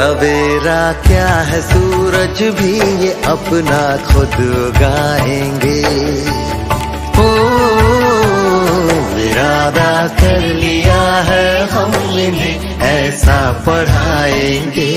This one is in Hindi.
सवेरा क्या है, सूरज भी ये अपना खुद गाएँगे। ओ, इरादा कर लिया है हमने, ऐसा पढ़ाएँगे।